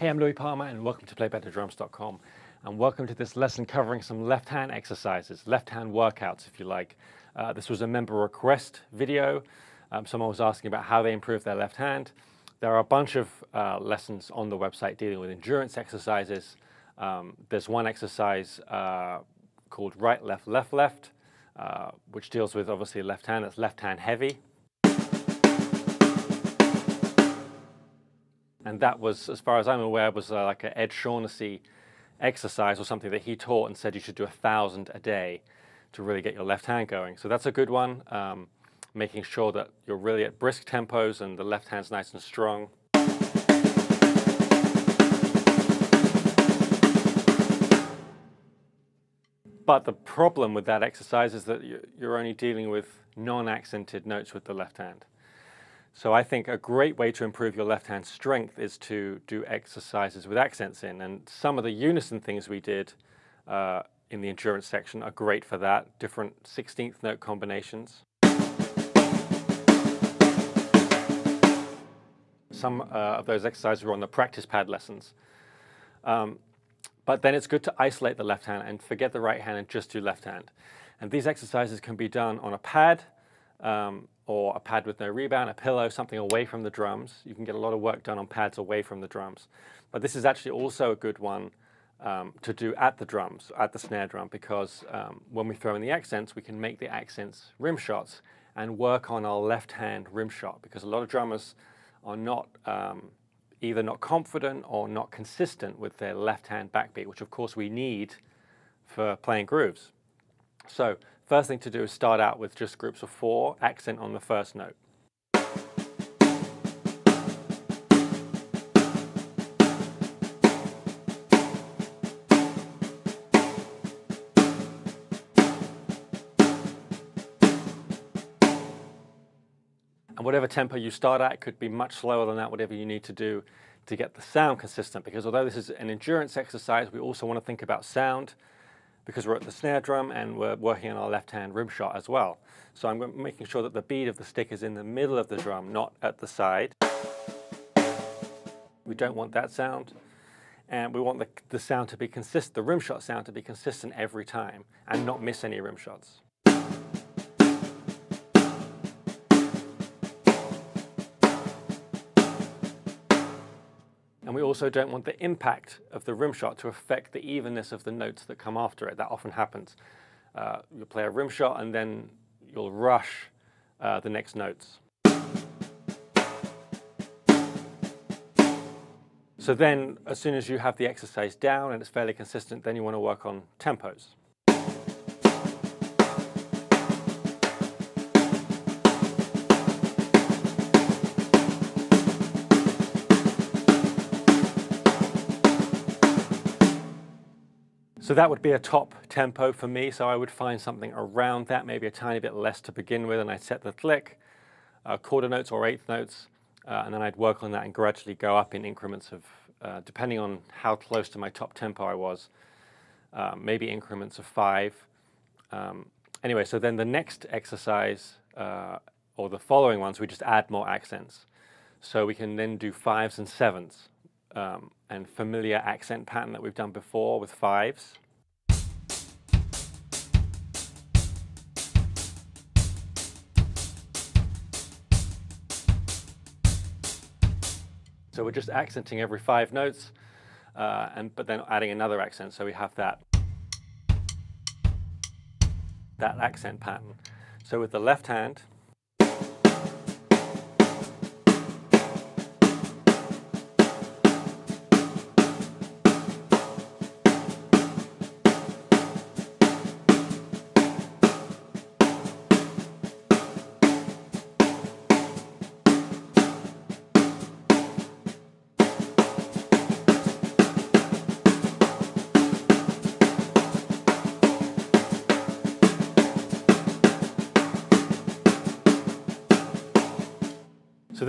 Hey, I'm Louie Palmer and welcome to PlayBetterDrums.com and welcome to this lesson covering some left hand exercises, left hand workouts if you like. Uh, this was a member request video. Um, someone was asking about how they improve their left hand. There are a bunch of uh, lessons on the website dealing with endurance exercises. Um, there's one exercise uh, called right, left, left, left, uh, which deals with obviously left hand, that's left hand heavy. And that was, as far as I'm aware, was uh, like an Ed Shaughnessy exercise or something that he taught and said you should do a thousand a day to really get your left hand going. So that's a good one, um, making sure that you're really at brisk tempos and the left hand's nice and strong. But the problem with that exercise is that you're only dealing with non-accented notes with the left hand. So I think a great way to improve your left hand strength is to do exercises with accents in. And some of the unison things we did uh, in the endurance section are great for that, different 16th note combinations. Some uh, of those exercises were on the practice pad lessons. Um, but then it's good to isolate the left hand and forget the right hand and just do left hand. And these exercises can be done on a pad, um, or a pad with no rebound, a pillow, something away from the drums. You can get a lot of work done on pads away from the drums. But this is actually also a good one um, to do at the drums, at the snare drum, because um, when we throw in the accents, we can make the accents rim shots and work on our left hand rim shot, because a lot of drummers are not um, either not confident or not consistent with their left hand backbeat, which of course we need for playing grooves. So First thing to do is start out with just groups of four, accent on the first note. And whatever tempo you start at could be much slower than that, whatever you need to do to get the sound consistent. Because although this is an endurance exercise, we also want to think about sound because we're at the snare drum and we're working on our left hand rim shot as well. So I'm making sure that the bead of the stick is in the middle of the drum, not at the side. We don't want that sound. And we want the, the sound to be consistent, the rim shot sound to be consistent every time and not miss any rim shots. Also don't want the impact of the rim shot to affect the evenness of the notes that come after it. That often happens. Uh, you'll play a rim shot and then you'll rush uh, the next notes. So then, as soon as you have the exercise down and it's fairly consistent, then you want to work on tempos. So that would be a top tempo for me. So I would find something around that, maybe a tiny bit less to begin with, and I'd set the click, uh, quarter notes or eighth notes, uh, and then I'd work on that and gradually go up in increments of, uh, depending on how close to my top tempo I was, uh, maybe increments of five. Um, anyway, so then the next exercise, uh, or the following ones, we just add more accents. So we can then do fives and sevens um, and familiar accent pattern that we've done before with fives. So we're just accenting every five notes, uh, and but then adding another accent. So we have that that accent pattern. So with the left hand,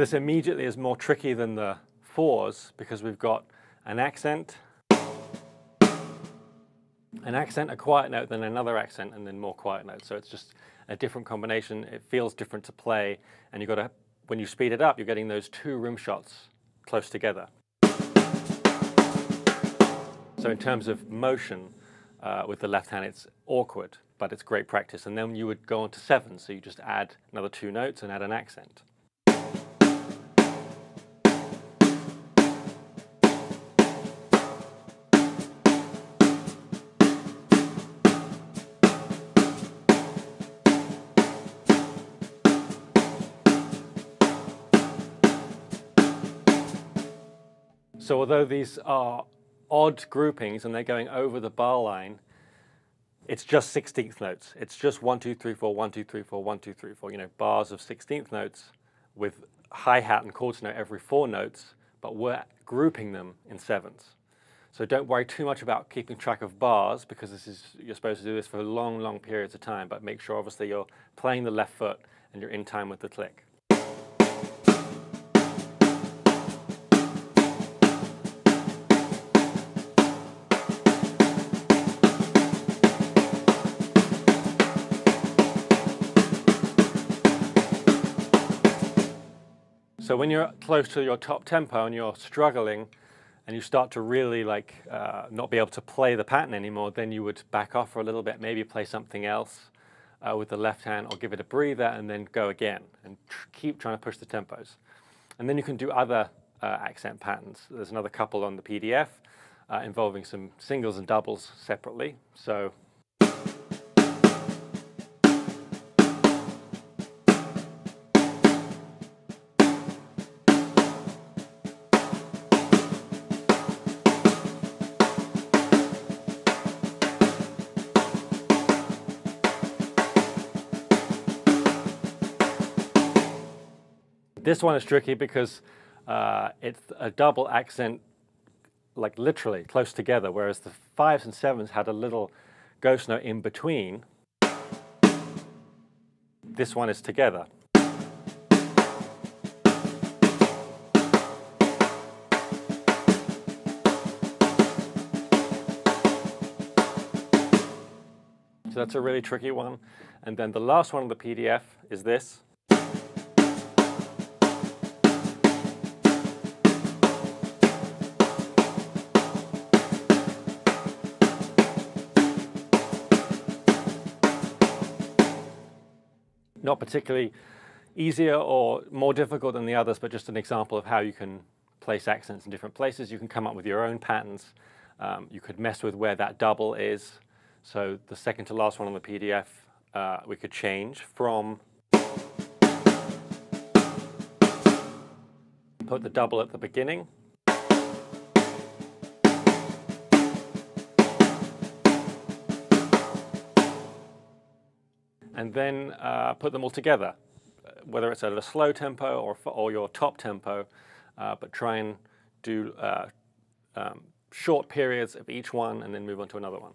this immediately is more tricky than the fours because we've got an accent, an accent, a quiet note, then another accent, and then more quiet notes. So it's just a different combination. It feels different to play, and you've got to, when you speed it up, you're getting those two rim shots close together. So in terms of motion uh, with the left hand, it's awkward, but it's great practice. And then you would go on to seven, so you just add another two notes and add an accent. So although these are odd groupings and they're going over the bar line, it's just 16th notes. It's just 1, 2, 3, 4, 1, 2, 3, 4, 1, 2, 3, 4, you know, bars of 16th notes with hi-hat and quarter note every four notes, but we're grouping them in sevenths. So don't worry too much about keeping track of bars because this is you're supposed to do this for long, long periods of time, but make sure obviously you're playing the left foot and you're in time with the click. When you're close to your top tempo and you're struggling and you start to really like uh, not be able to play the pattern anymore, then you would back off for a little bit, maybe play something else uh, with the left hand or give it a breather and then go again and tr keep trying to push the tempos. And then you can do other uh, accent patterns. There's another couple on the PDF uh, involving some singles and doubles separately. So This one is tricky because uh, it's a double accent, like literally close together, whereas the fives and sevens had a little ghost note in between. This one is together. So that's a really tricky one. And then the last one on the PDF is this. Not particularly easier or more difficult than the others, but just an example of how you can place accents in different places. You can come up with your own patterns. Um, you could mess with where that double is. So the second to last one on the PDF, uh, we could change from put the double at the beginning and then uh, put them all together, whether it's at a slow tempo or, or your top tempo, uh, but try and do uh, um, short periods of each one and then move on to another one.